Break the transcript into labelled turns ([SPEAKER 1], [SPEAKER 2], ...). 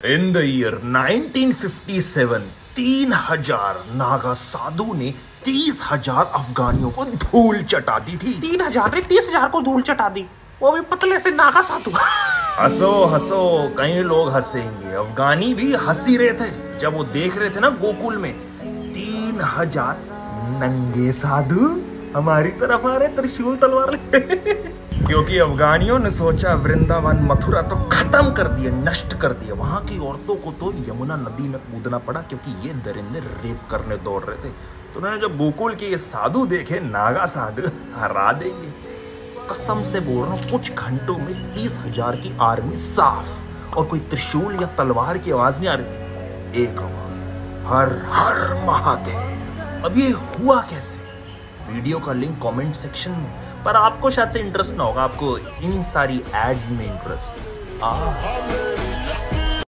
[SPEAKER 1] In the year 1957 तीन हज़ार नागा साधु ने तीस हज़ार अफगानियों को धूल चटा दी थी।
[SPEAKER 2] तीन हज़ार ने तीस हज़ार को धूल चटा दी। वो भी पतले से नागा साधु
[SPEAKER 1] हंसो हंसो कई लोग हंसेंगे। अफगानी भी हँसी रहे थे। जब वो देख रहे थे ना गोकुल में तीन हज़ार नंगे साधु हमारी तरफ़ आ रहे त्रिशूल तलवार क्योंकि अफगानियों ने सोचा, वृंदावन मथुरा तो खत्म कर दिया नष्ट कर दिया वहाँ की औरतों को तो यमुना नदी में कूदना पड़ा, क्योंकि ये दरिंदे रेप करने दौड़ रहे थे। तो उन्होंने जब गोकुल के ये साधु देखे, नागा साधु, हरा देंगे। कसम से बोल रहा हूँ, कुछ घंटों में तीस हज़ार की आर्मी साफ़ और कोई त्रिशूल या तलवार की आवाज़ नहीं आ रही थी। एक आवाज़, हर हर महादेव, अब ये हुआ कैसे? वीडियो का लिंक कमेंट सेक्शन में। पर आपको शायद से इंटरेस्ट ना होगा, आपको इन सारी एड्स में इंटरेस्ट आ